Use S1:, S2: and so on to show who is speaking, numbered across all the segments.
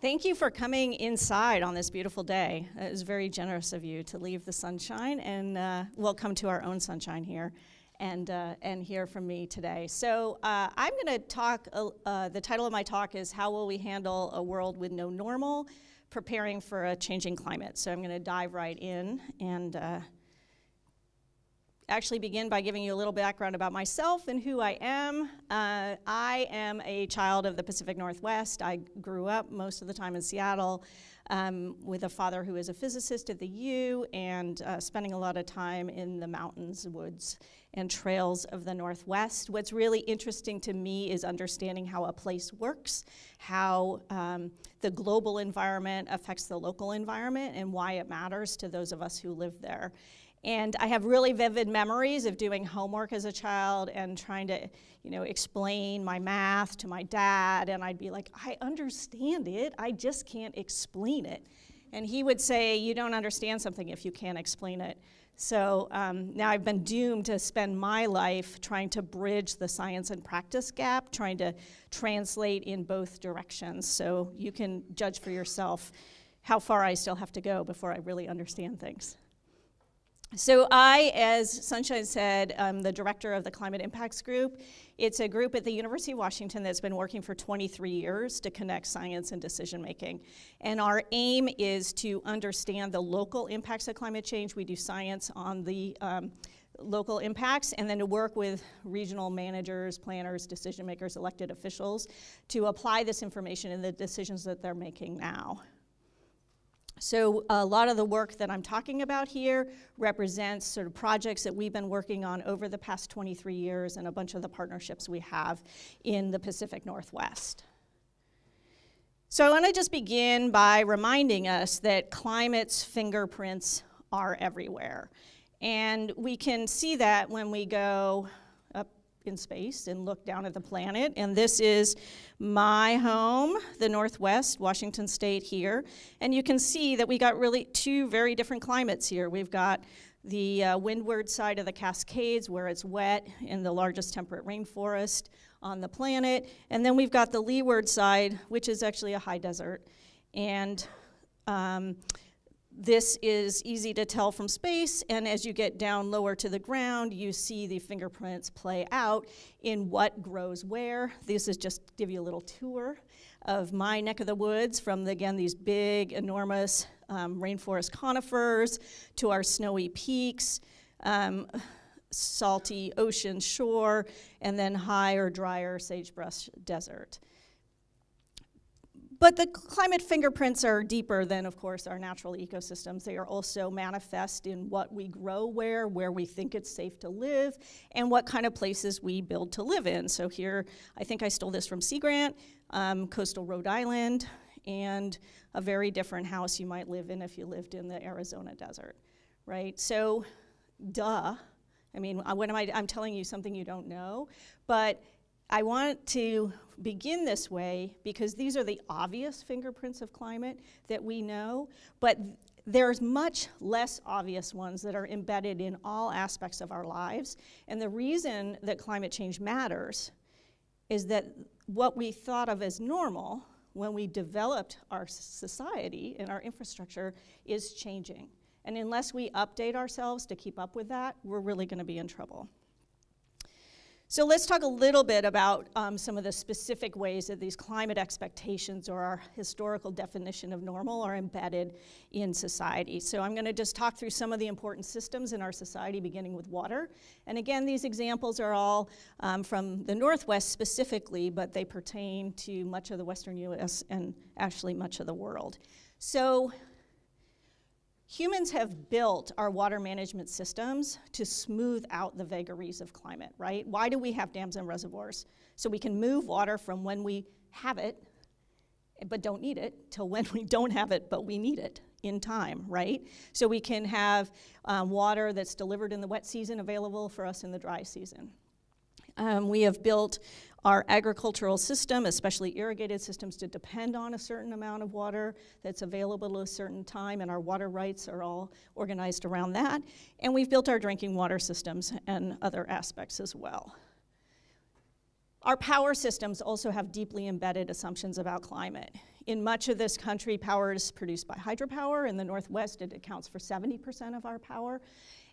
S1: Thank you for coming inside on this beautiful day. It was very generous of you to leave the sunshine and uh, welcome to our own sunshine here and, uh, and hear from me today. So, uh, I'm going to talk, uh, uh, the title of my talk is How Will We Handle a World with No Normal? Preparing for a Changing Climate. So, I'm going to dive right in and uh, actually begin by giving you a little background about myself and who I am. Uh, I am a child of the Pacific Northwest. I grew up most of the time in Seattle um, with a father who is a physicist at the U and uh, spending a lot of time in the mountains, woods, and trails of the Northwest. What's really interesting to me is understanding how a place works, how um, the global environment affects the local environment, and why it matters to those of us who live there. And I have really vivid memories of doing homework as a child and trying to, you know, explain my math to my dad. And I'd be like, I understand it, I just can't explain it. And he would say, You don't understand something if you can't explain it. So um, now I've been doomed to spend my life trying to bridge the science and practice gap, trying to translate in both directions. So you can judge for yourself how far I still have to go before I really understand things. So, I, as Sunshine said, I'm the director of the Climate Impacts Group. It's a group at the University of Washington that's been working for 23 years to connect science and decision making. And our aim is to understand the local impacts of climate change. We do science on the um, local impacts and then to work with regional managers, planners, decision makers, elected officials to apply this information in the decisions that they're making now. So a lot of the work that I'm talking about here represents sort of projects that we've been working on over the past 23 years and a bunch of the partnerships we have in the Pacific Northwest. So I want to just begin by reminding us that climate's fingerprints are everywhere. And we can see that when we go in space and look down at the planet. And this is my home, the Northwest, Washington State here. And you can see that we got really two very different climates here. We've got the uh, windward side of the Cascades, where it's wet in the largest temperate rainforest on the planet. And then we've got the leeward side, which is actually a high desert. And um, this is easy to tell from space, and as you get down lower to the ground, you see the fingerprints play out in what grows where. This is just to give you a little tour of my neck of the woods from, the, again, these big, enormous um, rainforest conifers to our snowy peaks, um, salty ocean shore, and then higher, drier sagebrush desert. But the climate fingerprints are deeper than, of course, our natural ecosystems. They are also manifest in what we grow where, where we think it's safe to live, and what kind of places we build to live in. So here, I think I stole this from Sea Grant, um, coastal Rhode Island, and a very different house you might live in if you lived in the Arizona desert, right? So, duh. I mean, what am I? I'm telling you something you don't know, but I want to begin this way because these are the obvious fingerprints of climate that we know, but there's much less obvious ones that are embedded in all aspects of our lives. And the reason that climate change matters is that what we thought of as normal when we developed our society and our infrastructure is changing. And unless we update ourselves to keep up with that, we're really going to be in trouble. So let's talk a little bit about um, some of the specific ways that these climate expectations or our historical definition of normal are embedded in society. So I'm going to just talk through some of the important systems in our society, beginning with water. And again, these examples are all um, from the Northwest specifically, but they pertain to much of the Western U.S. and actually much of the world. So Humans have built our water management systems to smooth out the vagaries of climate, right? Why do we have dams and reservoirs? So we can move water from when we have it, but don't need it, till when we don't have it, but we need it in time, right? So we can have um, water that's delivered in the wet season available for us in the dry season. Um, we have built our agricultural system, especially irrigated systems, to depend on a certain amount of water that's available at a certain time, and our water rights are all organized around that. And we've built our drinking water systems and other aspects as well. Our power systems also have deeply embedded assumptions about climate. In much of this country, power is produced by hydropower. In the Northwest, it accounts for 70% of our power.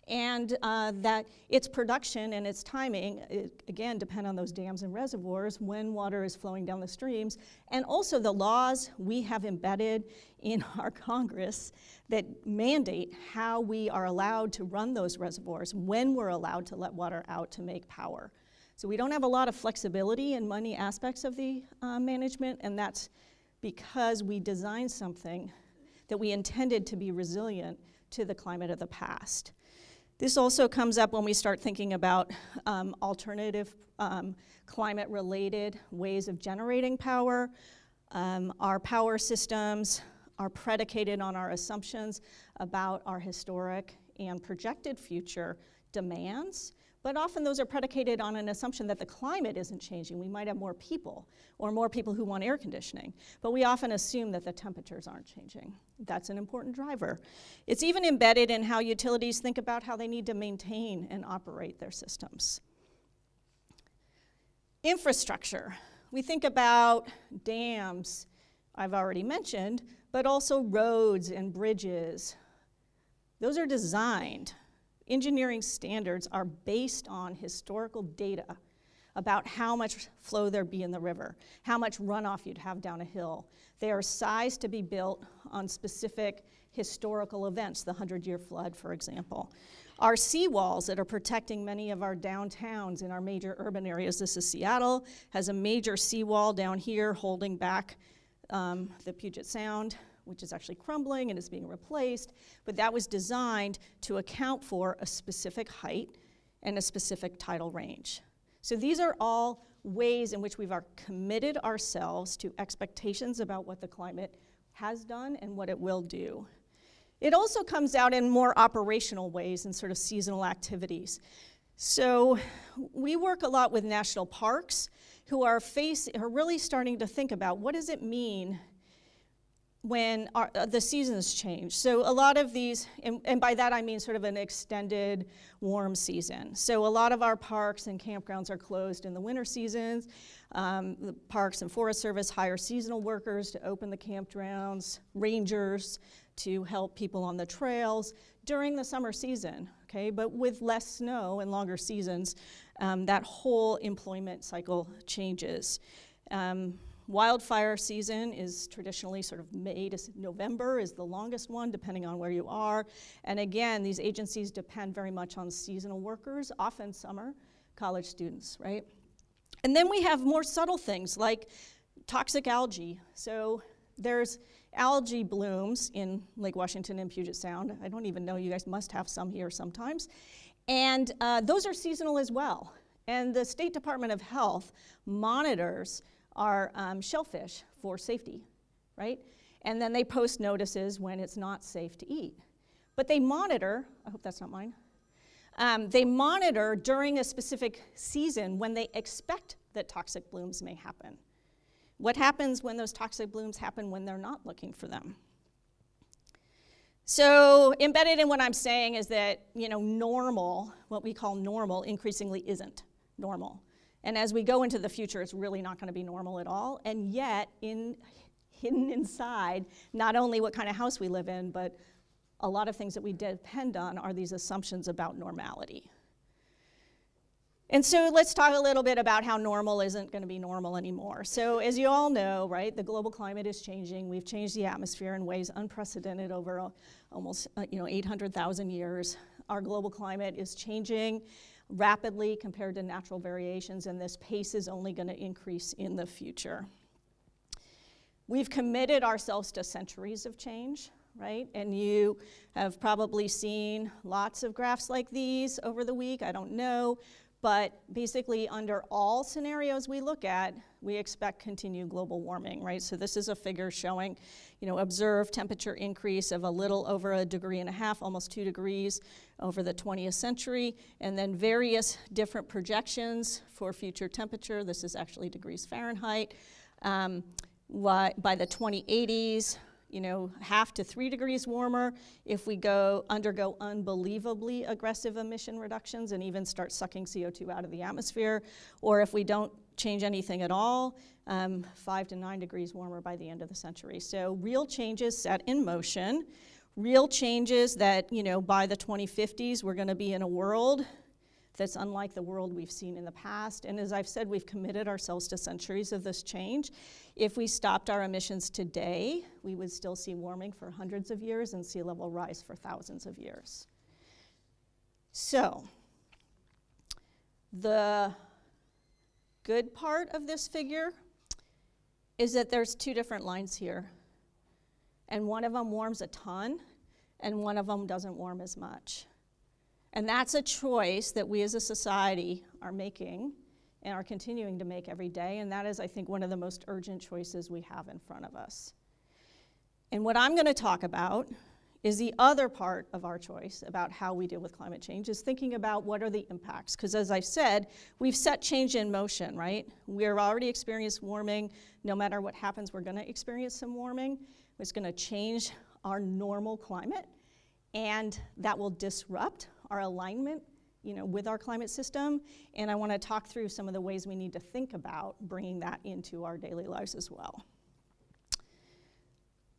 S1: And uh, that its production and its timing, it, again, depend on those dams and reservoirs when water is flowing down the streams. And also the laws we have embedded in our Congress that mandate how we are allowed to run those reservoirs, when we're allowed to let water out to make power. So we don't have a lot of flexibility in many aspects of the uh, management, and that's because we designed something that we intended to be resilient to the climate of the past. This also comes up when we start thinking about um, alternative um, climate related ways of generating power. Um, our power systems are predicated on our assumptions about our historic and projected future demands but often those are predicated on an assumption that the climate isn't changing. We might have more people or more people who want air conditioning, but we often assume that the temperatures aren't changing. That's an important driver. It's even embedded in how utilities think about how they need to maintain and operate their systems. Infrastructure. We think about dams, I've already mentioned, but also roads and bridges. Those are designed engineering standards are based on historical data about how much flow there'd be in the river, how much runoff you'd have down a hill. They are sized to be built on specific historical events, the Hundred Year Flood, for example. Our seawalls that are protecting many of our downtowns in our major urban areas. This is Seattle, has a major seawall down here holding back um, the Puget Sound which is actually crumbling and is being replaced, but that was designed to account for a specific height and a specific tidal range. So these are all ways in which we've committed ourselves to expectations about what the climate has done and what it will do. It also comes out in more operational ways and sort of seasonal activities. So we work a lot with national parks who are, face, are really starting to think about what does it mean when our, uh, the seasons change. So a lot of these, and, and, by that I mean sort of an extended warm season. So a lot of our parks and campgrounds are closed in the winter seasons. Um, the Parks and Forest Service hire seasonal workers to open the campgrounds, rangers to help people on the trails during the summer season, okay? But with less snow and longer seasons, um, that whole employment cycle changes. Um, Wildfire season is traditionally sort of May to November is the longest one, depending on where you are. And again, these agencies depend very much on seasonal workers, often summer college students, right? And then we have more subtle things like toxic algae. So there's algae blooms in Lake Washington and Puget Sound. I don't even know, you guys must have some here sometimes. And uh, those are seasonal as well. And the State Department of Health monitors are um, shellfish for safety, right? And then they post notices when it's not safe to eat. But they monitor, I hope that's not mine, um, they monitor during a specific season when they expect that toxic blooms may happen. What happens when those toxic blooms happen when they're not looking for them? So embedded in what I'm saying is that, you know, normal, what we call normal, increasingly isn't normal. And as we go into the future, it's really not going to be normal at all. And yet, in, hidden inside, not only what kind of house we live in, but a lot of things that we depend on are these assumptions about normality. And so let's talk a little bit about how normal isn't going to be normal anymore. So, as you all know, right, the global climate is changing. We've changed the atmosphere in ways unprecedented over uh, almost uh, you know 800,000 years. Our global climate is changing rapidly compared to natural variations, and this pace is only going to increase in the future. We've committed ourselves to centuries of change, right? And you have probably seen lots of graphs like these over the week. I don't know. But basically, under all scenarios we look at, we expect continued global warming, right? So this is a figure showing, you know, observed temperature increase of a little over a degree and a half, almost two degrees over the 20th century, and then various different projections for future temperature. This is actually degrees Fahrenheit. Um, by the 2080s, you know, half to three degrees warmer if we go undergo unbelievably aggressive emission reductions and even start sucking CO2 out of the atmosphere, or if we don't change anything at all, um, five to nine degrees warmer by the end of the century. So real changes set in motion, real changes that, you know, by the 2050s, we're going to be in a world that's unlike the world we've seen in the past. And as I've said, we've committed ourselves to centuries of this change. If we stopped our emissions today, we would still see warming for hundreds of years and sea level rise for thousands of years. So, the good part of this figure is that there's two different lines here. And one of them warms a ton, and one of them doesn't warm as much. And that's a choice that we as a society are making and are continuing to make every day. And that is, I think, one of the most urgent choices we have in front of us. And what I'm going to talk about is the other part of our choice about how we deal with climate change is thinking about what are the impacts because as I've said we've set change in motion right we're already experiencing warming no matter what happens we're going to experience some warming it's going to change our normal climate and that will disrupt our alignment you know, with our climate system. And I want to talk through some of the ways we need to think about bringing that into our daily lives as well.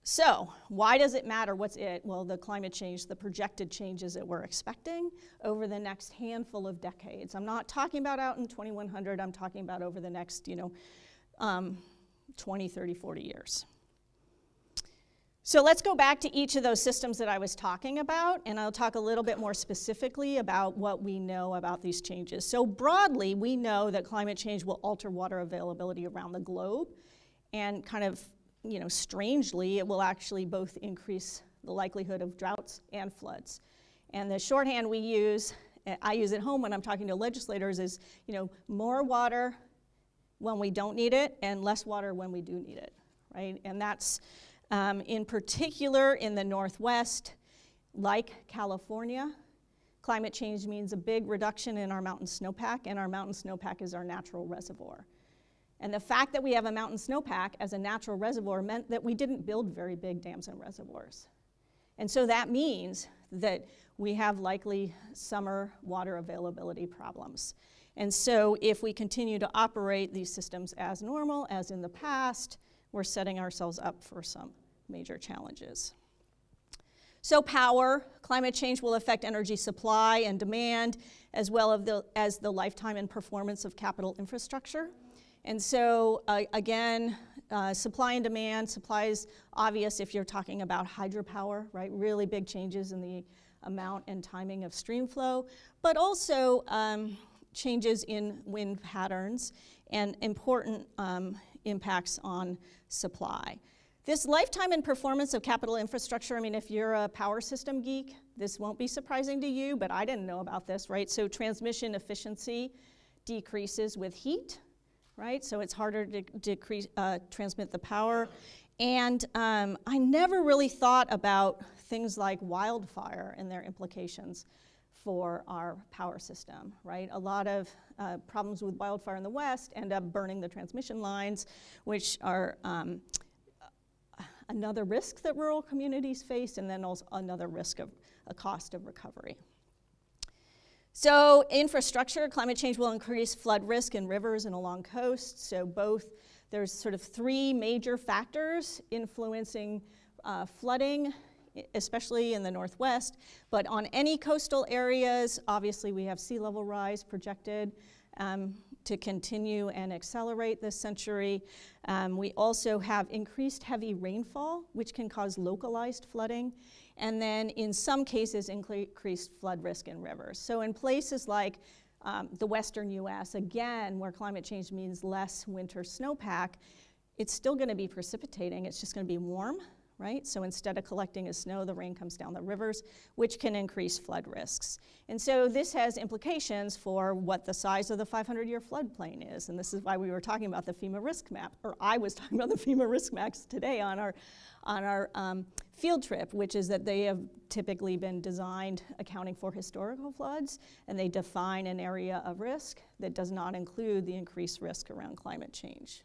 S1: So, why does it matter? What's it? Well, the climate change, the projected changes that we're expecting over the next handful of decades. I'm not talking about out in 2100, I'm talking about over the next, you know, um, 20, 30, 40 years. So let's go back to each of those systems that I was talking about, and I'll talk a little bit more specifically about what we know about these changes. So broadly, we know that climate change will alter water availability around the globe, and kind of, you know, strangely, it will actually both increase the likelihood of droughts and floods. And the shorthand we use, I use at home when I'm talking to legislators, is, you know, more water when we don't need it, and less water when we do need it, right? And that's um, in particular, in the Northwest, like California, climate change means a big reduction in our mountain snowpack, and our mountain snowpack is our natural reservoir. And the fact that we have a mountain snowpack as a natural reservoir meant that we didn't build very big dams and reservoirs. And so that means that we have likely summer water availability problems. And so if we continue to operate these systems as normal, as in the past, we're setting ourselves up for some major challenges. So, power, climate change will affect energy supply and demand, as well as the, as the lifetime and performance of capital infrastructure. And so, uh, again, uh, supply and demand. Supply is obvious if you're talking about hydropower, right? Really big changes in the amount and timing of stream flow, but also um, changes in wind patterns and important um, impacts on supply. This lifetime and performance of capital infrastructure, I mean, if you're a power system geek, this won't be surprising to you, but I didn't know about this, right? So transmission efficiency decreases with heat, right? So it's harder to decrease, uh, transmit the power. And um, I never really thought about things like wildfire and their implications for our power system, right? A lot of uh, problems with wildfire in the West end up burning the transmission lines, which are um, another risk that rural communities face, and then also another risk of a cost of recovery. So, infrastructure, climate change will increase flood risk in rivers and along coasts. So, both there's sort of three major factors influencing uh, flooding especially in the northwest. But on any coastal areas, obviously we have sea level rise projected um, to continue and accelerate this century. Um, we also have increased heavy rainfall, which can cause localized flooding. And then in some cases, increased flood risk in rivers. So in places like um, the western US, again, where climate change means less winter snowpack, it's still going to be precipitating. It's just going to be warm right? So instead of collecting as snow, the rain comes down the rivers, which can increase flood risks. And so this has implications for what the size of the 500-year floodplain is. And this is why we were talking about the FEMA risk map, or I was talking about the FEMA risk maps today on our, on our um, field trip, which is that they have typically been designed accounting for historical floods, and they define an area of risk that does not include the increased risk around climate change.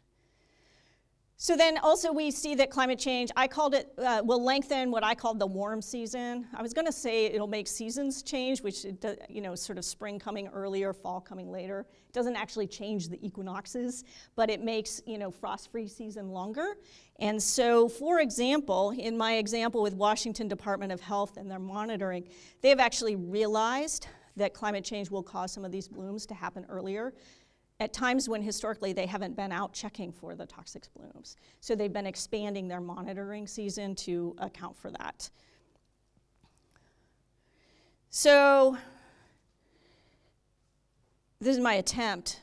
S1: So then also we see that climate change, I called it, uh, will lengthen what I called the warm season. I was gonna say it'll make seasons change, which, does, you know, sort of spring coming earlier, fall coming later. It doesn't actually change the equinoxes, but it makes, you know, frost-free season longer. And so, for example, in my example with Washington Department of Health and their monitoring, they have actually realized that climate change will cause some of these blooms to happen earlier at times when historically they haven't been out checking for the toxic blooms. So they've been expanding their monitoring season to account for that. So this is my attempt.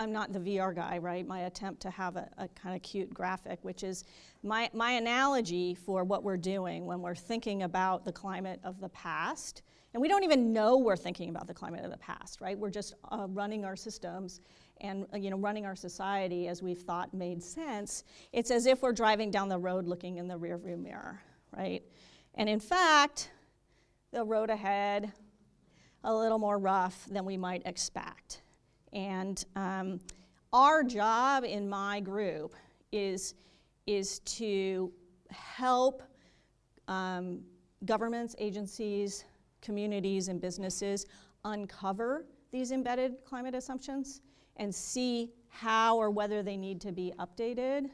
S1: I'm not the VR guy, right? My attempt to have a, a kind of cute graphic, which is my, my analogy for what we're doing when we're thinking about the climate of the past and we don't even know we're thinking about the climate of the past, right? We're just uh, running our systems and uh, you know running our society as we've thought made sense. It's as if we're driving down the road looking in the rearview mirror, right? And in fact, the road ahead a little more rough than we might expect. And um, our job in my group is, is to help um, governments, agencies, communities and businesses uncover these embedded climate assumptions and see how or whether they need to be updated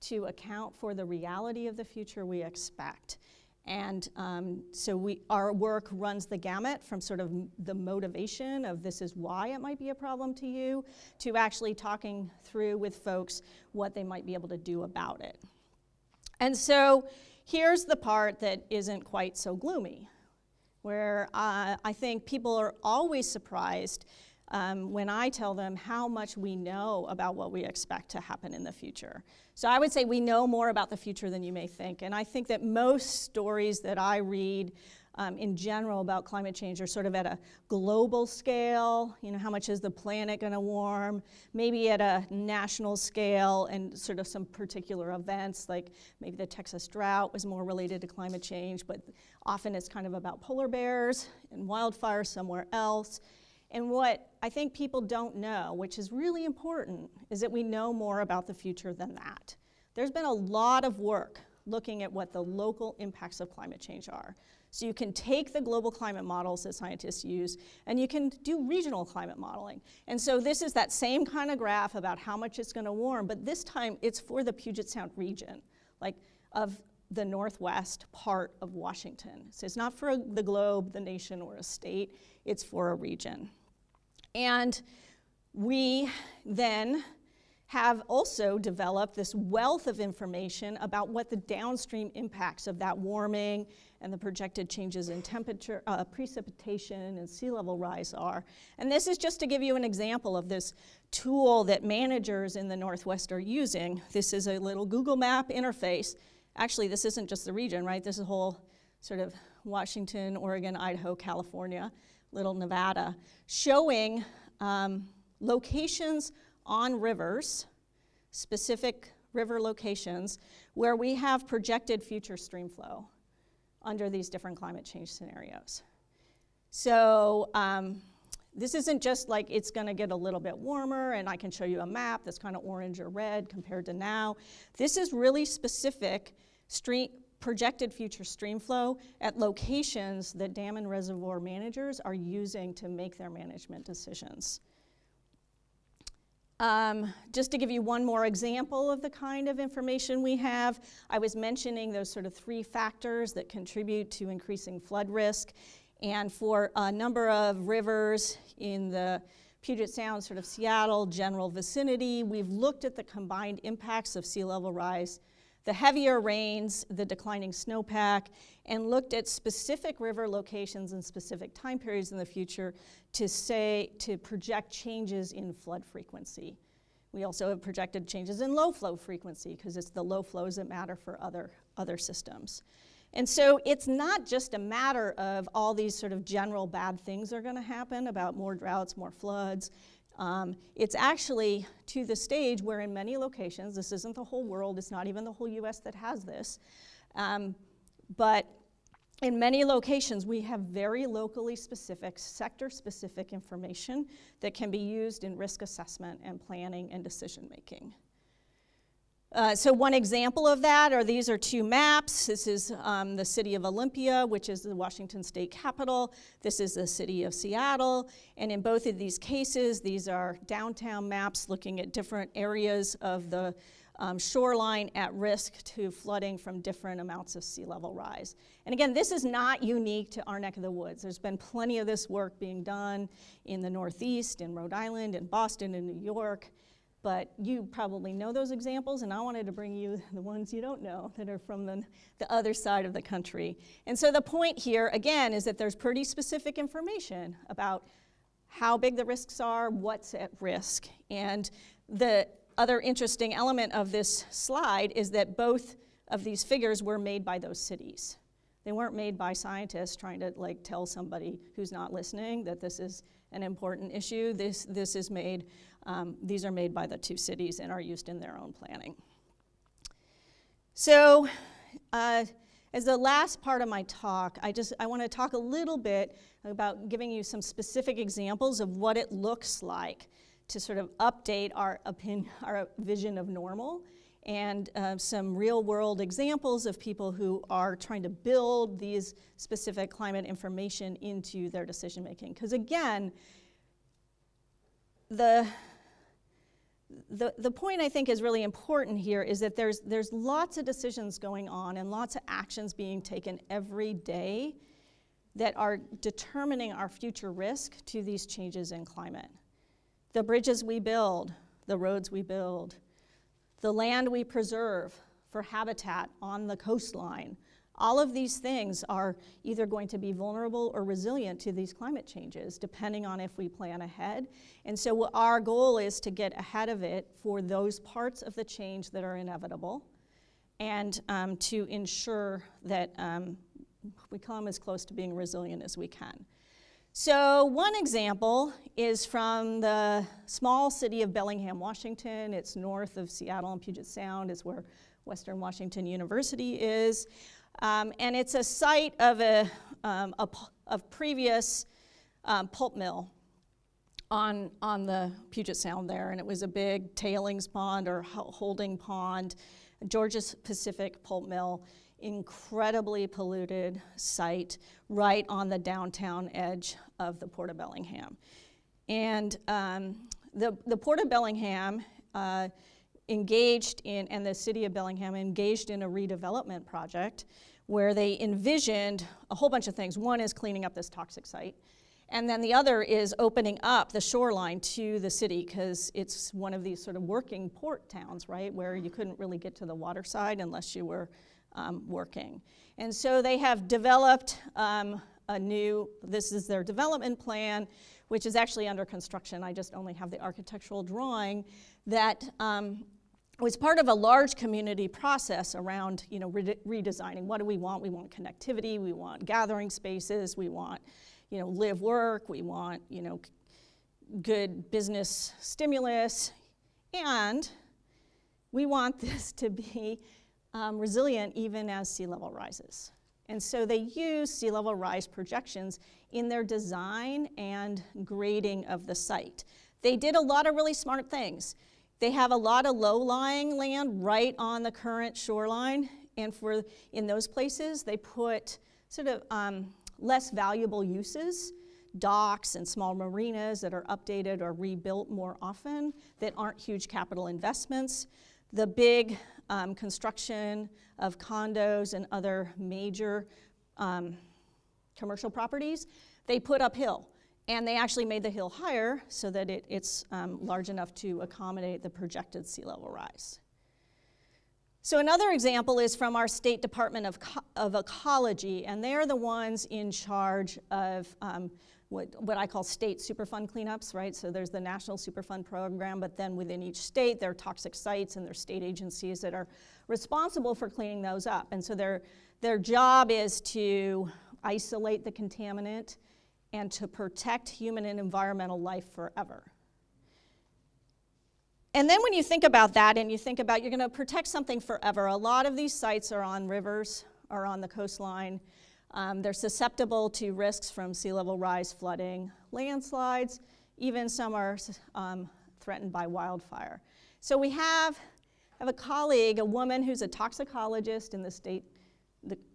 S1: to account for the reality of the future we expect. And um, so we, our work runs the gamut from sort of the motivation of this is why it might be a problem to you, to actually talking through with folks what they might be able to do about it. And so here's the part that isn't quite so gloomy where uh, I think people are always surprised um, when I tell them how much we know about what we expect to happen in the future. So I would say we know more about the future than you may think. And I think that most stories that I read um, in general about climate change are sort of at a global scale. You know, how much is the planet going to warm? Maybe at a national scale and sort of some particular events, like maybe the Texas drought was more related to climate change, but often it's kind of about polar bears and wildfires somewhere else. And what I think people don't know, which is really important, is that we know more about the future than that. There's been a lot of work looking at what the local impacts of climate change are. So you can take the global climate models that scientists use and you can do regional climate modeling. And so this is that same kind of graph about how much it's going to warm, but this time it's for the Puget Sound region, like of the northwest part of Washington. So it's not for the globe, the nation, or a state, it's for a region. And we then have also developed this wealth of information about what the downstream impacts of that warming and the projected changes in temperature, uh, precipitation, and sea level rise are. And this is just to give you an example of this tool that managers in the Northwest are using. This is a little Google Map interface. Actually, this isn't just the region, right? This is a whole sort of Washington, Oregon, Idaho, California, little Nevada, showing um, locations on rivers, specific river locations, where we have projected future stream flow under these different climate change scenarios. So um, this isn't just like it's going to get a little bit warmer and I can show you a map that's kind of orange or red compared to now. This is really specific stream, projected future stream flow at locations that dam and reservoir managers are using to make their management decisions. Um, just to give you one more example of the kind of information we have, I was mentioning those sort of three factors that contribute to increasing flood risk. And for a number of rivers in the Puget Sound, sort of Seattle general vicinity, we've looked at the combined impacts of sea level rise, the heavier rains, the declining snowpack, and looked at specific river locations and specific time periods in the future to say, to project changes in flood frequency. We also have projected changes in low flow frequency because it's the low flows that matter for other, other systems. And so it's not just a matter of all these sort of general bad things are going to happen about more droughts, more floods. Um, it's actually to the stage where in many locations, this isn't the whole world, it's not even the whole US that has this, um, but in many locations, we have very locally specific, sector specific information that can be used in risk assessment and planning and decision making. Uh, so one example of that are these are two maps. This is um, the city of Olympia, which is the Washington state capital. This is the city of Seattle. And in both of these cases, these are downtown maps looking at different areas of the um, shoreline at risk to flooding from different amounts of sea level rise. And again, this is not unique to our neck of the woods. There's been plenty of this work being done in the Northeast, in Rhode Island, in Boston, in New York. But you probably know those examples, and I wanted to bring you the ones you don't know that are from the, the other side of the country. And so the point here, again, is that there's pretty specific information about how big the risks are, what's at risk. And the other interesting element of this slide is that both of these figures were made by those cities. They weren't made by scientists trying to like tell somebody who's not listening that this is an important issue. This, this is made, um, these are made by the two cities and are used in their own planning. So, uh, as the last part of my talk, I just I want to talk a little bit about giving you some specific examples of what it looks like to sort of update our opinion, our vision of normal and uh, some real world examples of people who are trying to build these specific climate information into their decision making. Because again, the, the, the point I think is really important here is that there's, there's lots of decisions going on and lots of actions being taken every day that are determining our future risk to these changes in climate. The bridges we build, the roads we build, the land we preserve for habitat on the coastline. All of these things are either going to be vulnerable or resilient to these climate changes, depending on if we plan ahead. And so, our goal is to get ahead of it for those parts of the change that are inevitable and um, to ensure that um, we come as close to being resilient as we can. So, one example is from the small city of Bellingham, Washington. It's north of Seattle and Puget Sound, is where Western Washington University is. Um, and it's a site of a, um, a of previous um, pulp mill on, on the Puget Sound there. And it was a big tailings pond or holding pond, Georgia Pacific pulp mill incredibly polluted site right on the downtown edge of the Port of Bellingham. And um, the, the Port of Bellingham uh, engaged in, and the city of Bellingham engaged in a redevelopment project where they envisioned a whole bunch of things. One is cleaning up this toxic site. And then the other is opening up the shoreline to the city because it's one of these sort of working port towns, right, where you couldn't really get to the water side unless you were um, working. And so they have developed um, a new, this is their development plan, which is actually under construction. I just only have the architectural drawing that um, was part of a large community process around you know, re- redesigning. What do we want? We want connectivity, we want gathering spaces, we want you know, live work, we want you know, good business stimulus, and we want this to be um, resilient even as sea level rises. And so they use sea level rise projections in their design and grading of the site. They did a lot of really smart things. They have a lot of low lying land right on the current shoreline, and for in those places, they put sort of um, less valuable uses, docks and small marinas that are updated or rebuilt more often, that aren't huge capital investments. The big um, construction of condos and other major um, commercial properties, they put uphill. And they actually made the hill higher so that it, it's um, large enough to accommodate the projected sea level rise. So, another example is from our State Department of, of Ecology, and they're the ones in charge of um, what, what I call state Superfund cleanups, right? So there's the National Superfund program, but then within each state, there are toxic sites and there are state agencies that are responsible for cleaning those up. And so their, their job is to isolate the contaminant and to protect human and environmental life forever. And then when you think about that and you think about you're going to protect something forever, a lot of these sites are on rivers or on the coastline. Um, they're susceptible to risks from sea level rise, flooding, landslides, even some are um, threatened by wildfire. So we have I have a colleague, a woman who's a toxicologist in the state,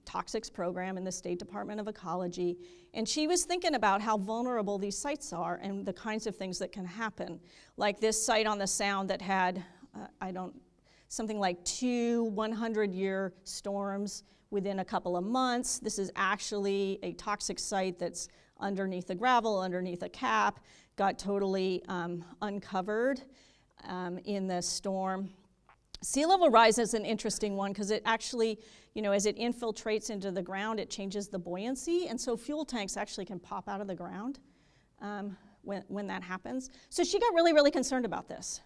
S1: toxics program in the State Department of Ecology, and she was thinking about how vulnerable these sites are and the kinds of things that can happen. Like this site on the Sound that had, uh, I don't, something like two 100 year storms within a couple of months. This is actually a toxic site that's underneath the gravel, underneath a cap, got totally um, uncovered um, in the storm. Sea level rise is an interesting one because it actually, you know, as it infiltrates into the ground, it changes the buoyancy, and so fuel tanks actually can pop out of the ground um, when, when that happens. So she got really, really concerned about this.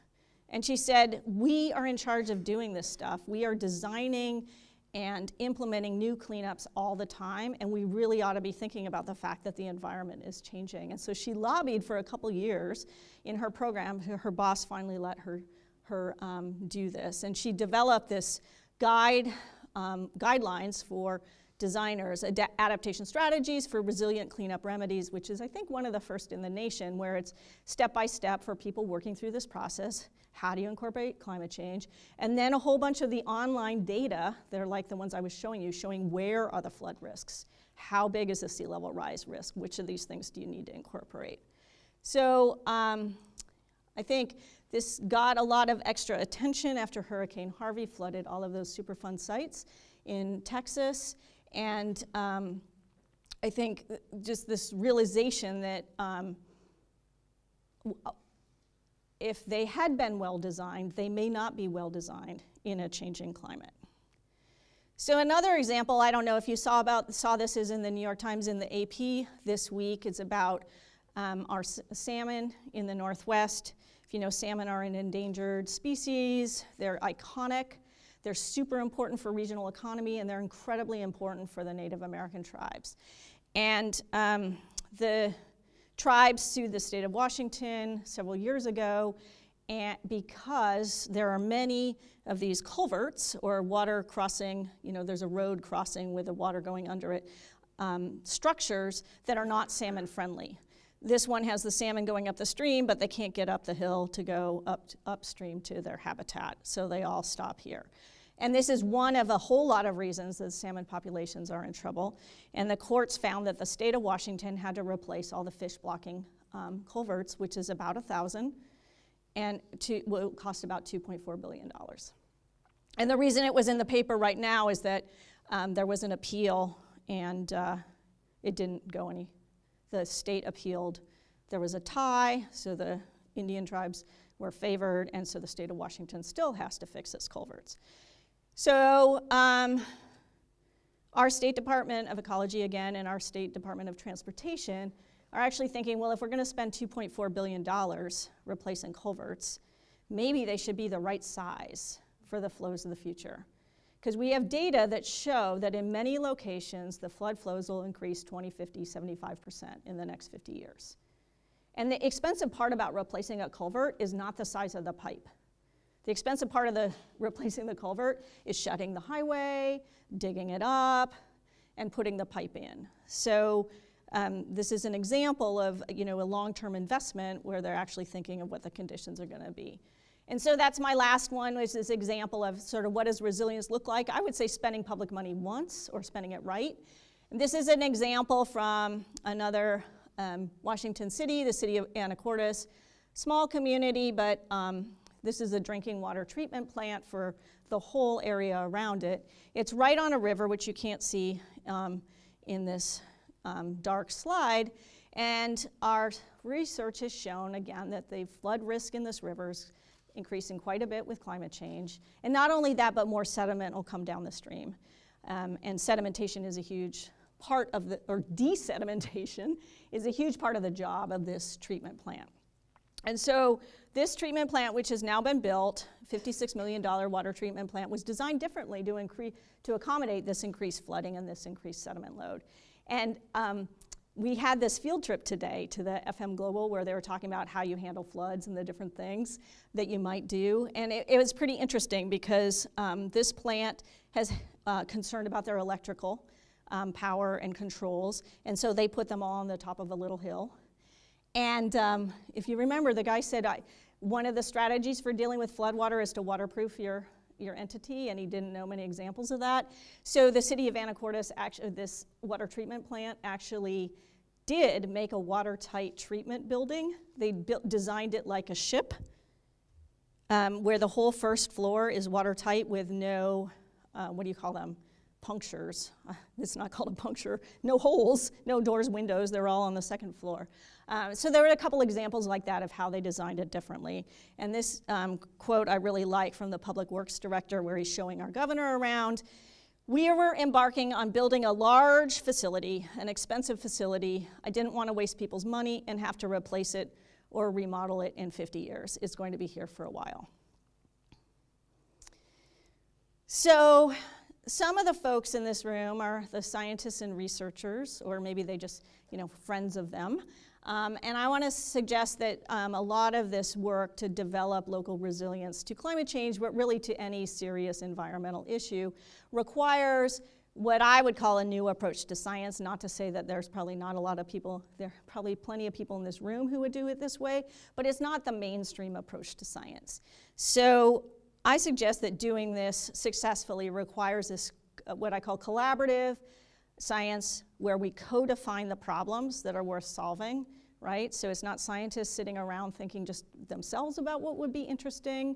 S1: And she said, We are in charge of doing this stuff. We are designing and implementing new cleanups all the time, and we really ought to be thinking about the fact that the environment is changing. And so she lobbied for a couple years in her program. Her boss finally let her, her um, do this, and she developed this guide, um, guidelines for designers, ad- adaptation strategies for resilient cleanup remedies, which is, I think, one of the first in the nation, where it's step by step for people working through this process. How do you incorporate climate change? And then a whole bunch of the online data that are like the ones I was showing you, showing where are the flood risks? How big is the sea level rise risk? Which of these things do you need to incorporate? So um, I think this got a lot of extra attention after Hurricane Harvey flooded all of those Superfund sites in Texas. And um, I think just this realization that um, if they had been well designed, they may not be well designed in a changing climate. So another example, I don't know if you saw about saw this is in the New York Times in the AP this week. It's about um, our salmon in the Northwest. If you know, salmon are an endangered species. They're iconic. They're super important for regional economy, and they're incredibly important for the Native American tribes. And um, the tribes sued the state of Washington several years ago and because there are many of these culverts or water crossing, you know, there's a road crossing with the water going under it, um, structures that are not salmon friendly. This one has the salmon going up the stream, but they can't get up the hill to go up upstream to their habitat, so they all stop here. And this is one of a whole lot of reasons that salmon populations are in trouble. And the courts found that the state of Washington had to replace all the fish blocking um, culverts, which is about a thousand, and to, will cost about $2.4 billion. And the reason it was in the paper right now is that um, there was an appeal and uh, it didn't go any. The state appealed. There was a tie, so the Indian tribes were favored, and so the state of Washington still has to fix its culverts. So, um, our State Department of Ecology, again, and our State Department of Transportation are actually thinking well, if we're going to spend $2.4 billion replacing culverts, maybe they should be the right size for the flows of the future. Because we have data that show that in many locations, the flood flows will increase 20, 50, 75% in the next 50 years. And the expensive part about replacing a culvert is not the size of the pipe. The expensive part of the replacing the culvert is shutting the highway, digging it up, and putting the pipe in. So um, this is an example of you know a long-term investment where they're actually thinking of what the conditions are going to be. And so that's my last one, which is this example of sort of what does resilience look like. I would say spending public money once or spending it right. And this is an example from another um, Washington city, the city of Anacortes, small community, but um, this is a drinking water treatment plant for the whole area around it. It's right on a river, which you can't see um, in this um, dark slide. And our research has shown, again, that the flood risk in this river is increasing quite a bit with climate change. And not only that, but more sediment will come down the stream. Um, and sedimentation is a huge part of the, or desedimentation is a huge part of the job of this treatment plant. And so this treatment plant, which has now been built, $56 million water treatment plant, was designed differently to, to accommodate this increased flooding and this increased sediment load. And um, we had this field trip today to the FM Global where they were talking about how you handle floods and the different things that you might do. And it, it was pretty interesting because um, this plant has uh, concerned about their electrical um, power and controls. And so they put them all on the top of a little hill. And um, if you remember, the guy said, one of the strategies for dealing with floodwater is to waterproof your your entity, and he didn't know many examples of that. So the city of Anacortes, actually, this water treatment plant actually did make a watertight treatment building. They built, designed it like a ship, um, where the whole first floor is watertight with no, uh, what do you call them? Punctures. Uh, it's not called a puncture. No holes, no doors, windows. They're all on the second floor. Um, so there are a couple examples like that of how they designed it differently. And this um, quote I really like from the Public Works Director, where he's showing our governor around. We were embarking on building a large facility, an expensive facility. I didn't want to waste people's money and have to replace it or remodel it in 50 years. It's going to be here for a while. So, some of the folks in this room are the scientists and researchers, or maybe they just, you know, friends of them. Um, and I want to suggest that um, a lot of this work to develop local resilience to climate change, but really to any serious environmental issue, requires what I would call a new approach to science. Not to say that there's probably not a lot of people, there are probably plenty of people in this room who would do it this way, but it's not the mainstream approach to science. So I suggest that doing this successfully requires this, uh, what I call collaborative science, where we co-define the problems that are worth solving right? So it's not scientists sitting around thinking just themselves about what would be interesting,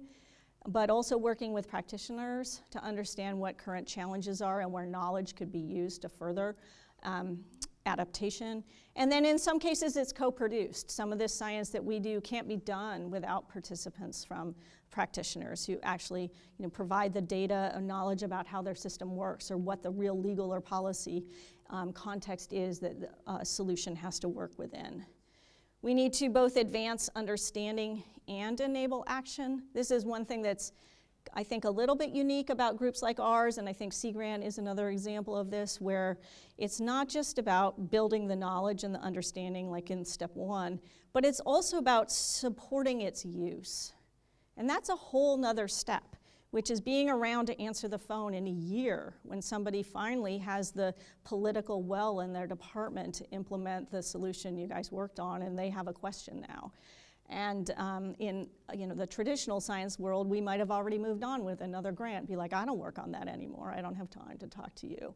S1: but also working with practitioners to understand what current challenges are and where knowledge could be used to further um, adaptation. And then in some cases, it's co produced. Some of this science that we do can't be done without participants from practitioners who actually you know, provide the data and knowledge about how their system works or what the real legal or policy um, context is that the uh, solution has to work within. We need to both advance understanding and enable action. This is one thing that's, I think, a little bit unique about groups like ours, and I think Sea Grant is another example of this, where it's not just about building the knowledge and the understanding, like in step one, but it's also about supporting its use. And that's a whole nother step which is being around to answer the phone in a year when somebody finally has the political well in their department to implement the solution you guys worked on and they have a question now. And um, in you know, the traditional science world, we might have already moved on with another grant, be like, I don't work on that anymore, I don't have time to talk to you.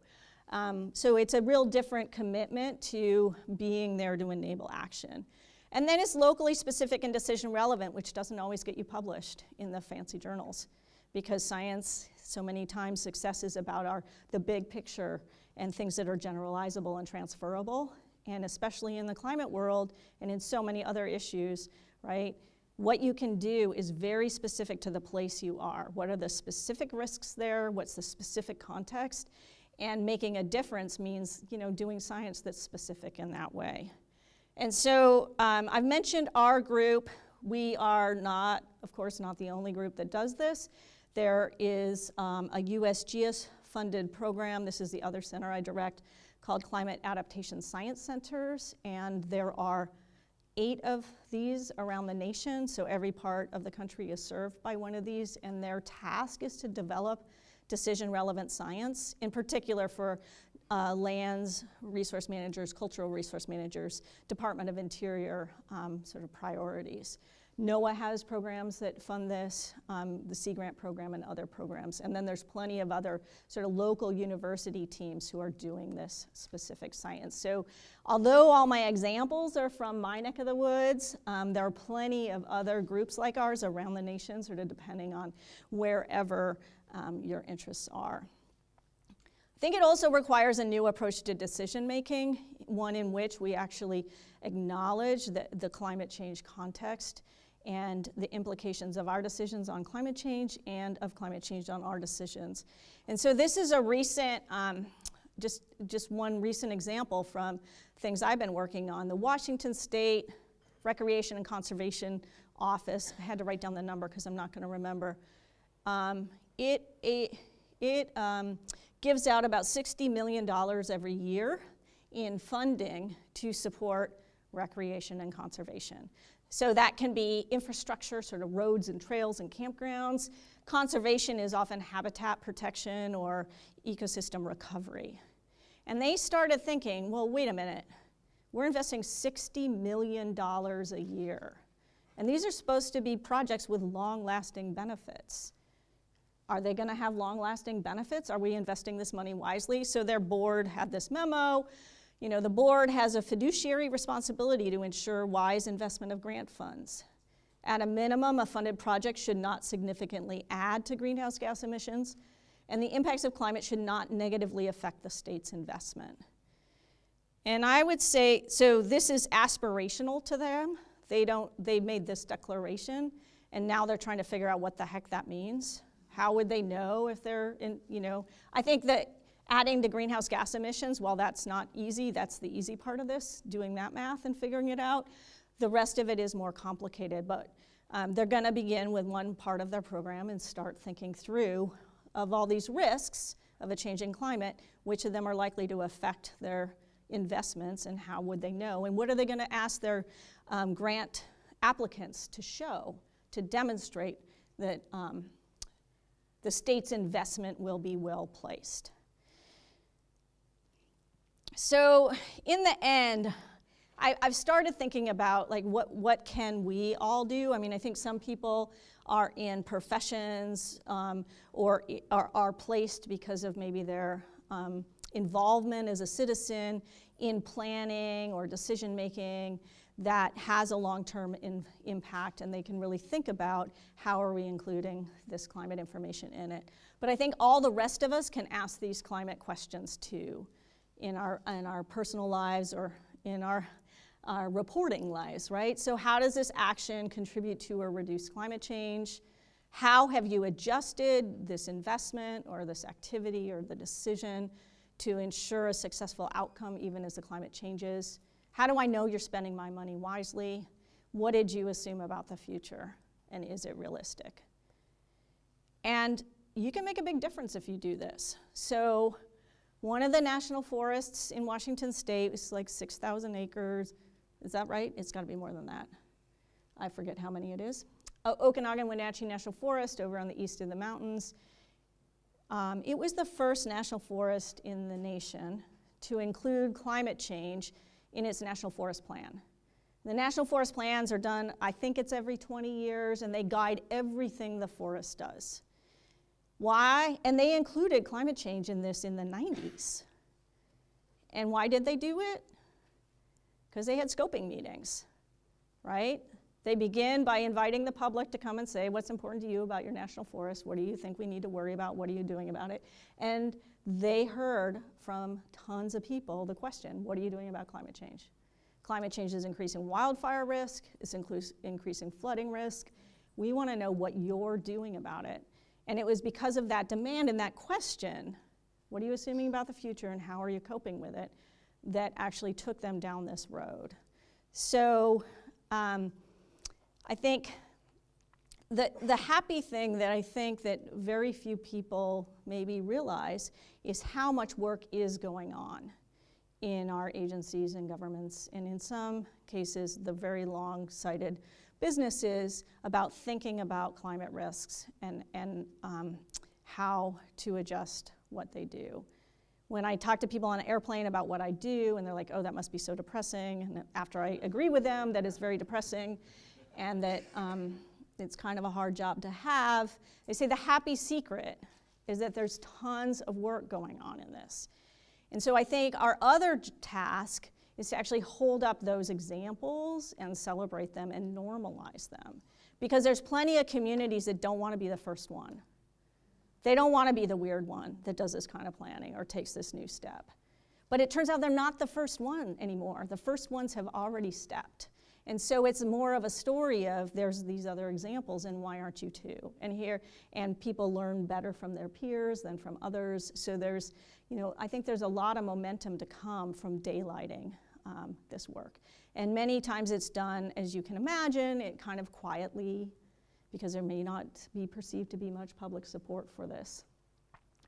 S1: Um, so it's a real different commitment to being there to enable action. And then it's locally specific and decision relevant, which doesn't always get you published in the fancy journals because science, so many times, success is about our, the big picture and things that are generalizable and transferable. And especially in the climate world and in so many other issues, right? What you can do is very specific to the place you are. What are the specific risks there? What's the specific context? And making a difference means, you know, doing science that's specific in that way. And so um, I've mentioned our group. We are not, of course, not the only group that does this. There is um, a USGS funded program. This is the other center I direct called Climate Adaptation Science Centers, and there are eight of these around the nation. So every part of the country is served by one of these, and their task is to develop decision relevant science, in particular for uh, lands, resource managers, cultural resource managers, Department of Interior um, sort of priorities. NOAA has programs that fund this, um, the Sea Grant program and other programs. And then there's plenty of other sort of local university teams who are doing this specific science. So although all my examples are from my neck of the woods, um, there are plenty of other groups like ours around the nation, sort of depending on wherever um, your interests are. I think it also requires a new approach to decision making, one in which we actually acknowledge the, the climate change context and the implications of our decisions on climate change and of climate change on our decisions. And so this is a recent, um, just, just one recent example from things I've been working on. The Washington State Recreation and Conservation Office, I had to write down the number because I'm not going to remember. Um, it it, it um, gives out about $60 million every year in funding to support recreation and conservation. So that can be infrastructure, sort of roads and trails and campgrounds. Conservation is often habitat protection or ecosystem recovery. And they started thinking, well, wait a minute, we're investing $60 million a year. And these are supposed to be projects with long lasting benefits. Are they going to have long lasting benefits? Are we investing this money wisely? So their board had this memo. You know, the board has a fiduciary responsibility to ensure wise investment of grant funds. At a minimum, a funded project should not significantly add to greenhouse gas emissions, and the impacts of climate should not negatively affect the state's investment. And I would say, so this is aspirational to them. They don't, they made this declaration, and now they're trying to figure out what the heck that means. How would they know if they're in, you know? I think that adding the greenhouse gas emissions, while that's not easy, that's the easy part of this, doing that math and figuring it out. The rest of it is more complicated, but um, they're going to begin with one part of their program and start thinking through of all these risks of a changing climate, which of them are likely to affect their investments and how would they know? And what are they going to ask their um, grant applicants to show, to demonstrate that um, the state's investment will be well placed. So in the end, I, have started thinking about like what, what can we all do? I mean, I think some people are in professions um, or are, are, placed because of maybe their um, involvement as a citizen in planning or decision making that has a long-term impact and they can really think about how are we including this climate information in it. But I think all the rest of us can ask these climate questions too in our, in our personal lives or in our, our reporting lives, right? So how does this action contribute to or reduce climate change? How have you adjusted this investment or this activity or the decision to ensure a successful outcome even as the climate changes? How do I know you're spending my money wisely? What did you assume about the future? And is it realistic? And you can make a big difference if you do this. So, one of the national forests in Washington state is like 6,000 acres. Is that right? It's got to be more than that. I forget how many it is. O- Okanogan Wenatchee National Forest over on the east of the mountains. Um, it was the first national forest in the nation to include climate change in its National Forest Plan. The National Forest Plans are done, I think it's every 20 years, and they guide everything the forest does. Why? And they included climate change in this in the 90s. And why did they do it? Because they had scoping meetings, right? They begin by inviting the public to come and say, What's important to you about your national forest? What do you think we need to worry about? What are you doing about it? And they heard from tons of people the question what are you doing about climate change? Climate change is increasing wildfire risk, it's increasing flooding risk. We want to know what you're doing about it. And it was because of that demand and that question what are you assuming about the future and how are you coping with it that actually took them down this road. So um, I think the, the happy thing that I think that very few people maybe realize is how much work is going on in our agencies and governments, and in some cases, the very long sighted businesses about thinking about climate risks and, and um, how to adjust what they do. When I talk to people on an airplane about what I do, and they're like, oh, that must be so depressing, and after I agree with them that is very depressing, and that um, it's kind of a hard job to have. They say the happy secret is that there's tons of work going on in this. And so I think our other task is to actually hold up those examples and celebrate them and normalize them. Because there's plenty of communities that don't want to be the first one. They don't want to be the weird one that does this kind of planning or takes this new step. But it turns out they're not the first one anymore. The first ones have already stepped. And so it's more of a story of there's these other examples and why aren't you too? And here, and people learn better from their peers than from others. So there's, you know, I think there's a lot of momentum to come from daylighting um, this work. And many times it's done, as you can imagine, it kind of quietly, because there may not be perceived to be much public support for this.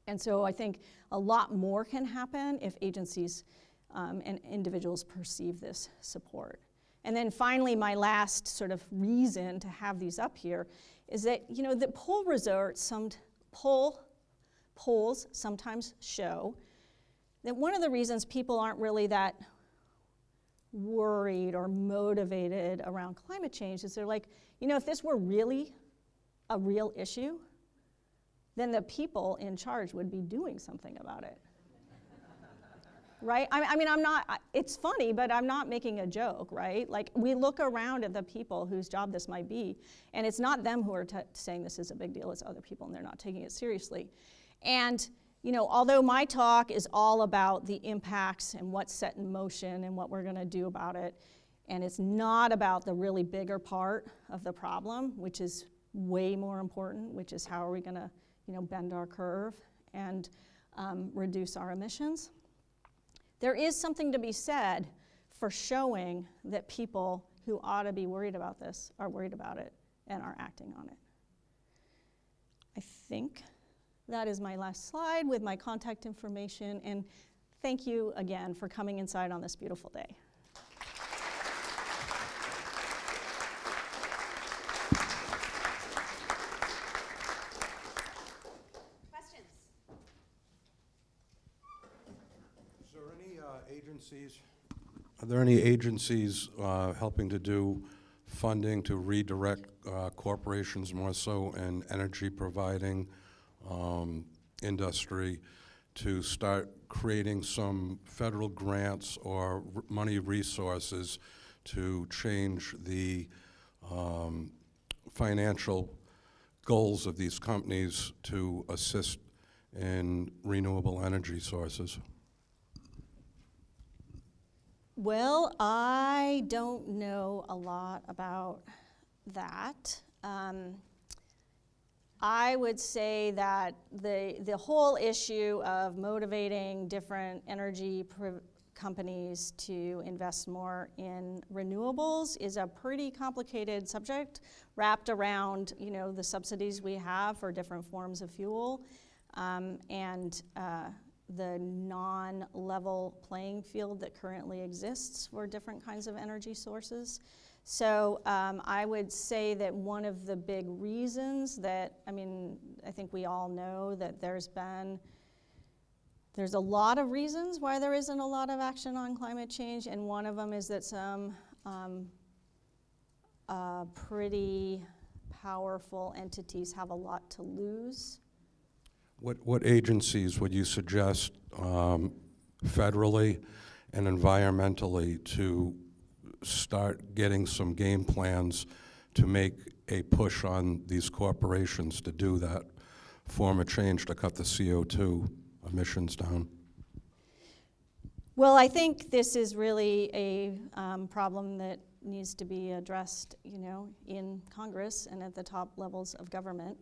S1: And so I think a lot more can happen if agencies um, and individuals perceive this support. And then finally, my last sort of reason to have these up here is that, you know, the poll results, some poll, polls sometimes show that one of the reasons people aren't really that worried or motivated around climate change is they're like, you know, if this were really a real issue, then the people in charge would be doing something about it. Right? I, I, mean, I'm not, it's funny, but I'm not making a joke, right? Like, we look around at the people whose job this might be, and it's not them who are saying this is a big deal, it's other people, and they're not taking it seriously. And, you know, although my talk is all about the impacts and what's set in motion and what we're going to do about it, and it's not about the really bigger part of the problem, which is way more important, which is how are we going to, you know, bend our curve and um, reduce our emissions. There is something to be said for showing that people who ought to be worried about this are worried about it and are acting on it. I think that is my last slide with my contact information, and thank you again for coming inside on this beautiful day.
S2: Agencies, are there any agencies uh, helping to do funding to redirect uh, corporations more so in energy providing um, industry to start creating some federal grants or money resources to change the um, financial goals of these companies to assist in renewable energy sources?
S1: Well, I don't know a lot about that. Um, I would say that the, the whole issue of motivating different energy companies to invest more in renewables is a pretty complicated subject wrapped around you know the subsidies we have for different forms of fuel um, and uh, the non-level playing field that currently exists for different kinds of energy sources. So um, I would say that one of the big reasons that, I mean, I think we all know that there's been, there's a lot of reasons why there isn't a lot of action on climate change, and one of them is that some um, uh, pretty powerful entities have a lot to lose
S2: what, what agencies would you suggest um, federally and environmentally to start getting some game plans to make a push on these corporations to do that form of change to cut the CO2 emissions down?
S1: Well, I think this is really a um, problem that needs to be addressed, you know, in Congress and at the top levels of government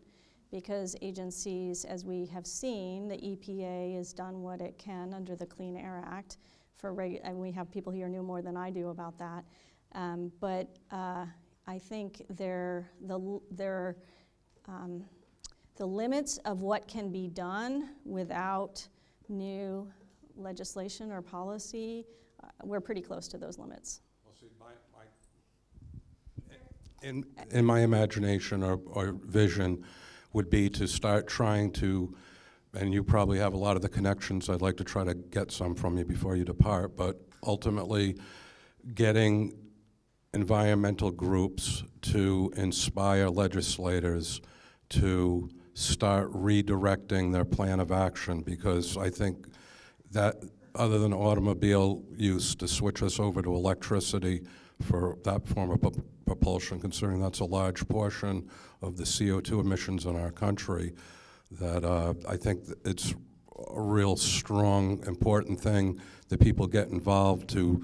S1: because agencies, as we have seen, the EPA has done what it can under the Clean Air Act for regu- and we have people here who know more than I do about that. Um, but uh, I think there the there um, the limits of what can be done without new legislation or policy, uh, we're pretty close to those limits.
S2: In, in my imagination or, or vision, would be to start trying to, and you probably have a lot of the connections, I'd like to try to get some from you before you depart, but ultimately getting environmental groups to inspire legislators to start redirecting their plan of action because I think that other than automobile use to switch us over to electricity for that form of propulsion, considering that's a large portion of the CO2 emissions in our country, that uh, I think it's a real strong, important thing that people get involved to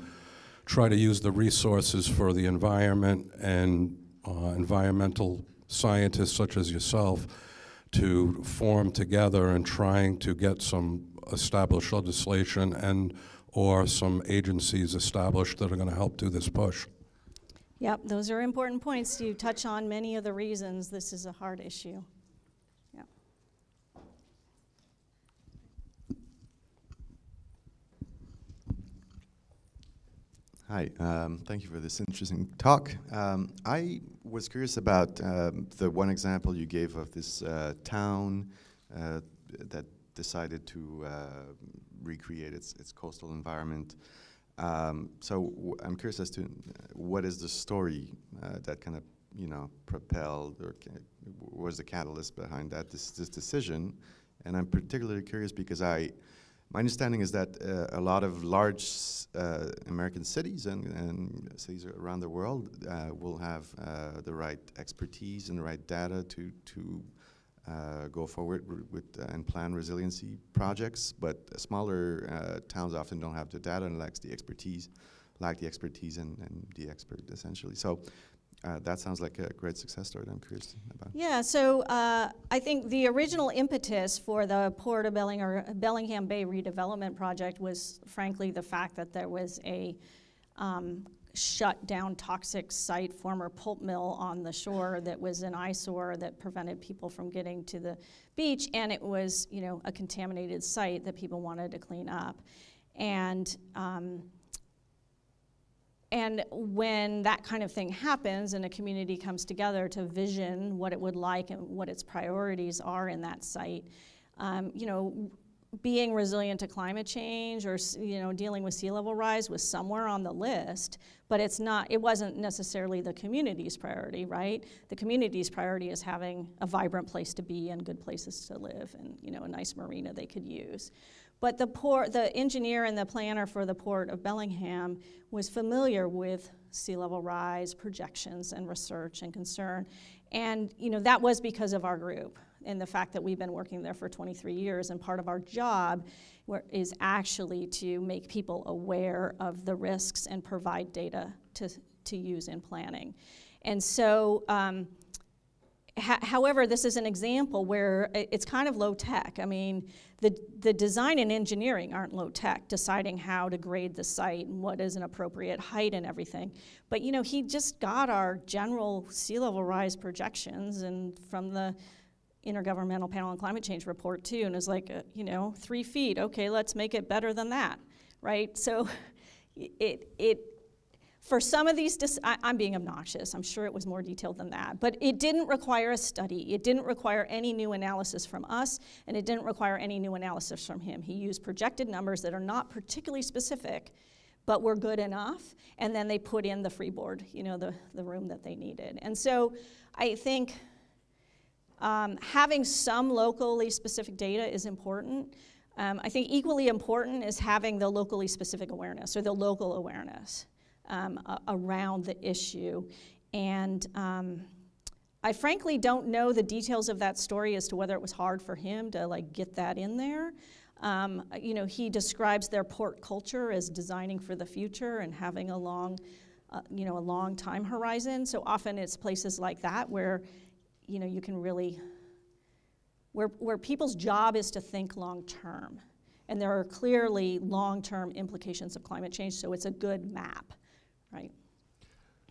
S2: try to use the resources for the environment and uh, environmental scientists such as yourself to form together and trying to get some established legislation and or some agencies established that are going to help do this push.
S1: Yep, those are important points. You touch on many of the reasons this is a hard issue. Yep.
S3: Hi, um, thank you for this interesting talk. Um, I was curious about um, the one example you gave of this uh, town uh, that decided to uh, recreate its, its coastal environment. Um, so I'm curious as to what is the story uh, that kind of you know, propelled or was the catalyst behind that this, this decision? And I'm particularly curious because I, my understanding is that uh, a lot of large uh, American cities and, and cities around the world uh, will have uh, the right expertise and the right data to to uh, go forward with uh, and plan resiliency projects. But smaller uh, towns often don't have the data and lacks the expertise, lack the expertise and, and the expert essentially. So. Uh, that sounds like a great success story. I'm curious about.
S1: Yeah, so uh, I think the original impetus for the Port of Belling Bellingham Bay redevelopment project was, frankly, the fact that there was a um, shut down toxic site, former pulp mill on the shore that was an eyesore that prevented people from getting to the beach, and it was, you know, a contaminated site that people wanted to clean up, and. Um, and when that kind of thing happens and a community comes together to vision what it would like and what its priorities are in that site, um, you know, being resilient to climate change or you know dealing with sea level rise was somewhere on the list, but it's not. It wasn't necessarily the community's priority, right? The community's priority is having a vibrant place to be and good places to live, and you know a nice marina they could use. But the port, the engineer and the planner for the port of Bellingham was familiar with sea level rise projections and research and concern. And you know that was because of our group and the fact that we've been working there for 23 years and part of our job is actually to make people aware of the risks and provide data to, to use in planning. And so um, Ho- However, this is an example where it's kind of low tech. I mean, the, the design and engineering aren't low tech, deciding how to grade the site and what is an appropriate height and everything. But you know, he just got our general sea level rise projections and from the Intergovernmental Panel on Climate Change report too, and is like, uh, you know, three feet. Okay, let's make it better than that, right? So, it it for some of these, I, I'm being obnoxious. I'm sure it was more detailed than that. But it didn't require a study. It didn't require any new analysis from us, and it didn't require any new analysis from him. He used projected numbers that are not particularly specific, but were good enough. And then they put in the freeboard, you know, the, the room that they needed. And so I think um, having some locally specific data is important. Um, I think equally important is having the locally specific awareness or the local awareness um, around the issue. And um, I frankly don't know the details of that story as to whether it was hard for him to like get that in there. Um, you know, he describes their port culture as designing for the future and having a long, uh, you know, a long time horizon. So often it's places like that where, you know, you can really, where, where people's job is to think long term. And there are clearly long term implications of climate change, so it's a good map, right?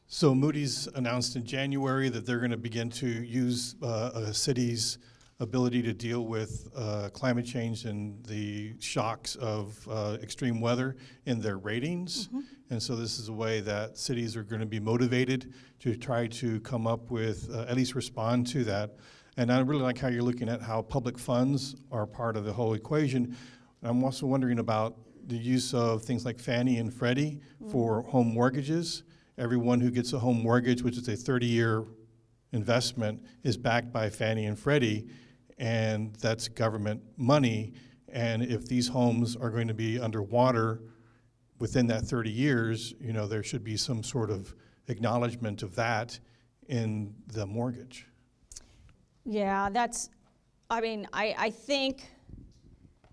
S4: So Moody's announced in January that they're going to begin to use uh, a city's ability to deal with uh, climate change and the shocks of uh, extreme weather in their ratings. And so this is a way that cities are going to be motivated to try to come up with, uh, at least respond to that. And I really like how you're looking at how public funds are part of the whole equation. I'm also wondering about the use of things like Fannie and Freddie for home mortgages. Everyone who gets a home mortgage, which is a 30-year investment, is backed by Fannie and Freddie, and that's government money. And if these homes are going to be underwater within that 30 years, you know, there should be some sort of acknowledgement of that in the mortgage.
S1: Yeah, that's, I mean, I, I think,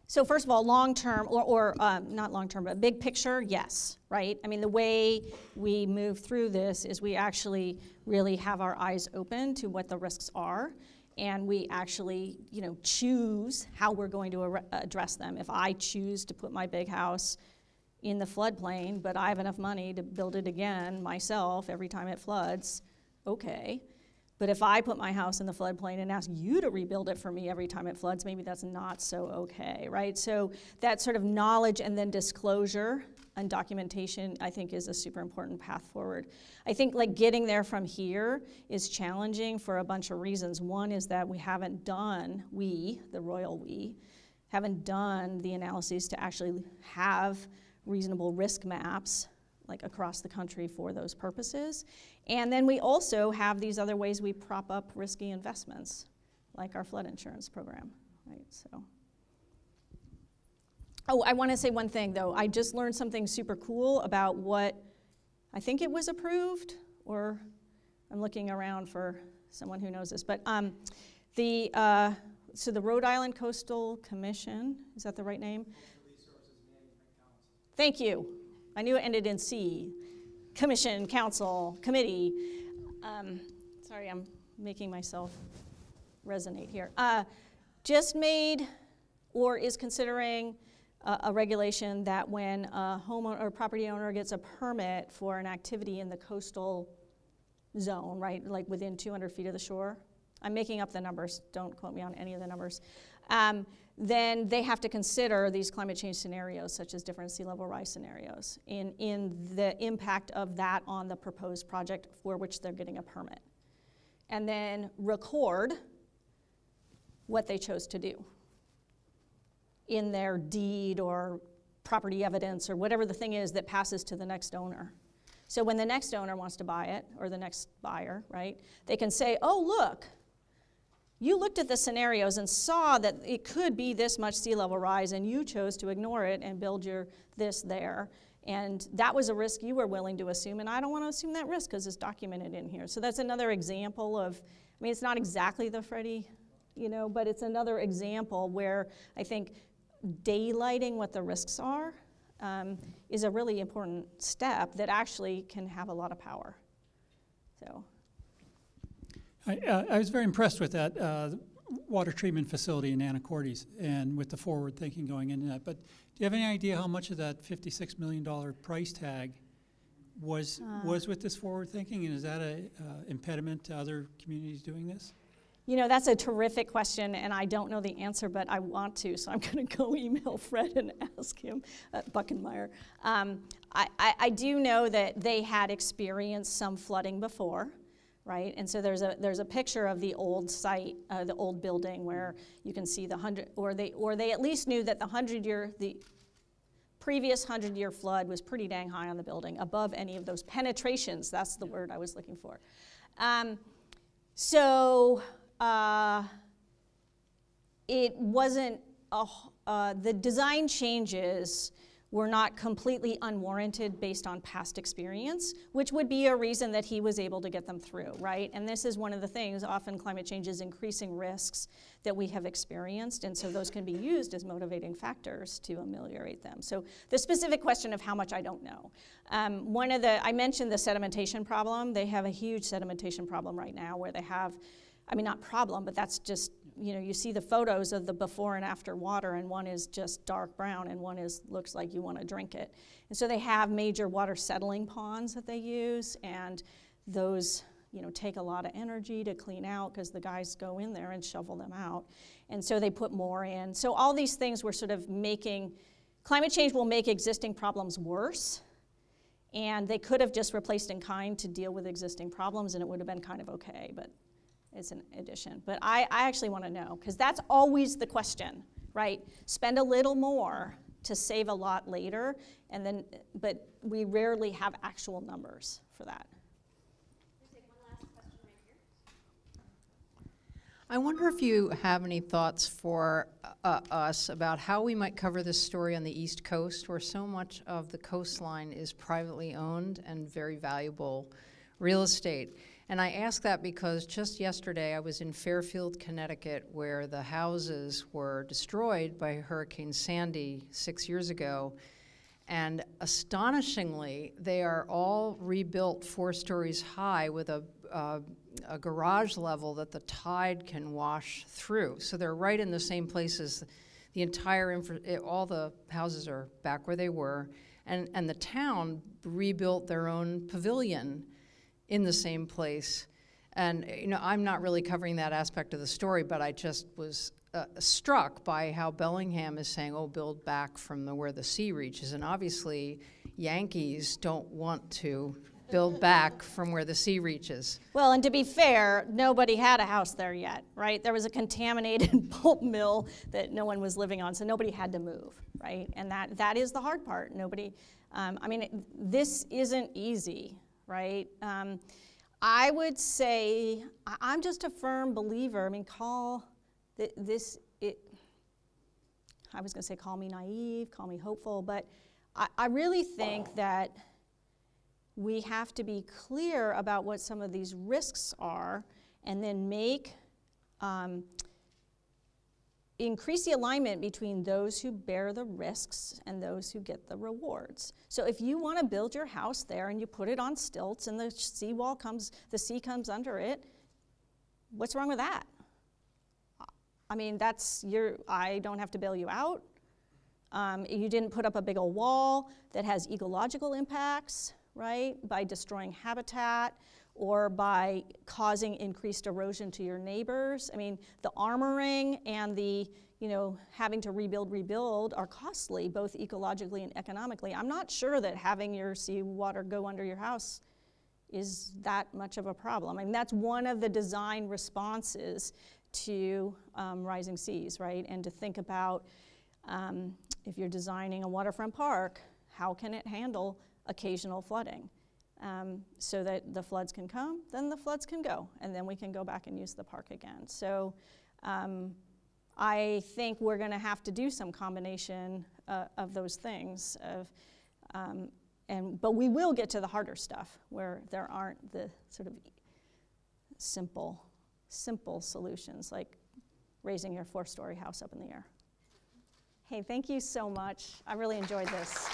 S1: so first of all, long term, or, or um, not long term, but big picture, yes, right? I mean, the way we move through this is we actually really have our eyes open to what the risks are. And we actually, you know, choose how we're going to address them. If I choose to put my big house in the floodplain, but I have enough money to build it again myself every time it floods, okay. But if I put my house in the floodplain and ask you to rebuild it for me every time it floods, maybe that's not so okay, right? So that sort of knowledge and then disclosure and documentation, I think, is a super important path forward. I think like getting there from here is challenging for a bunch of reasons. One is that we haven't done, we, the royal we, haven't done the analyses to actually have reasonable risk maps like across the country for those purposes. And then we also have these other ways we prop up risky investments, like our flood insurance program, right? So. Oh, I want to say one thing though. I just learned something super cool about what I think it was approved, or I'm looking around for someone who knows this. But um, the uh, so the Rhode Island Coastal Commission is that the right name? Thank you. I knew it ended in C. Commission, council, committee. Um, sorry, I'm making myself resonate here. Uh, just made or is considering a, a regulation that when a homeowner or property owner gets a permit for an activity in the coastal zone, right, like within 200 feet of the shore, I'm making up the numbers, don't quote me on any of the numbers, um, then they have to consider these climate change scenarios, such as different sea level rise scenarios, in, in the impact of that on the proposed project for which they're getting a permit. And then record what they chose to do in their deed or property evidence or whatever the thing is that passes to the next owner. So when the next owner wants to buy it, or the next buyer, right, they can say, oh, look, you looked at the scenarios and saw that it could be this much sea level rise, and you chose to ignore it and build your this there. And that was a risk you were willing to assume, and I don't want to assume that risk because it's documented in here. So that's another example of, I mean, it's not exactly the Freddie, you know, but it's another example where I think daylighting what the risks are um, is a really important step that actually can have a lot of power. So.
S5: I, uh, I was very impressed with that uh, water treatment facility in Anacortes and with the forward thinking going into that. But do you have any idea how much of that $56 million price tag was was with this forward thinking? And is that an uh, impediment to other communities doing this?
S1: You know, that's a terrific question, and I don't know the answer, but I want to, so I'm going to go email Fred and ask him, uh, Buckenmeyer. Um, I, I, I do know that they had experienced some flooding before, right? And so there's a there's a picture of the old site, uh, the old building, where you can see the hundred, or they or they at least knew that the hundred year the previous hundred year flood was pretty dang high on the building, above any of those penetrations. That's the word I was looking for. Um, so uh, it wasn't a, uh, the design changes were not completely unwarranted based on past experience, which would be a reason that he was able to get them through, right? And this is one of the things, often climate change is increasing risks that we have experienced, and so those can be used as motivating factors to ameliorate them. So the specific question of how much, I don't know. Um, one of the, I mentioned the sedimentation problem. They have a huge sedimentation problem right now where they have I mean, not problem, but that's just, you know, you see the photos of the before and after water, and one is just dark brown, and one is looks like you want to drink it. And so they have major water settling ponds that they use, and those, you know, take a lot of energy to clean out because the guys go in there and shovel them out. And so they put more in. So all these things were sort of making, climate change will make existing problems worse. And they could have just replaced in kind to deal with existing problems, and it would have been kind of okay, but is an addition. But I, I actually want to know, because that's always the question, right? Spend a little more to save a lot later, and then, but we rarely have actual numbers for that.
S6: I wonder if you have any thoughts for uh, us about how we might cover this story on the East Coast, where so much of the coastline is privately owned and very valuable real estate. And I ask that because just yesterday I was in Fairfield, Connecticut, where the houses were destroyed by Hurricane Sandy six years ago. And astonishingly, they are all rebuilt four stories high with a, uh, a garage level that the tide can wash through. So they're right in the same places. The entire infra- it, all the houses are back where they were, and and the town rebuilt their own pavilion in the same place. And you know, I'm not really covering that aspect of the story, but I just was uh, struck by how Bellingham is saying, "Oh, build back from the where the sea reaches," and obviously, Yankees don't want to build back from where the sea reaches.
S1: Well, and to be fair, nobody had a house there yet, right? There was a contaminated pulp mill that no one was living on, so nobody had to move, right? And that, that is the hard part. Nobody, um, I mean, it- this isn't easy, right? Um, I would say, I'm just a firm believer. I mean, call th- this, it, I was going to say call me naive, call me hopeful, but I, I really think that we have to be clear about what some of these risks are and then make um, increase the alignment between those who bear the risks and those who get the rewards. So if you want to build your house there and you put it on stilts and the seawall comes the sea comes under it, what's wrong with that? I mean, that's your I don't have to bail you out. Um, you didn't put up a big old wall that has ecological impacts, right? By destroying habitat or by causing increased erosion to your neighbors. I mean, the armoring and the, you know, having to rebuild, rebuild are costly, both ecologically and economically. I'm not sure that having your seawater go under your house is that much of a problem. I mean, that's one of the design responses to um, rising seas, right? And to think about um, if you're designing a waterfront park, how can it handle occasional flooding? Um, so that the floods can come, then the floods can go, and then we can go back and use the park again. So um, I think we're going to have to do some combination uh, of those things. Of, um, and, but we will get to the harder stuff where there aren't the sort of simple, simple solutions like raising your four story house up in the air. Hey, thank you so much. I really enjoyed this.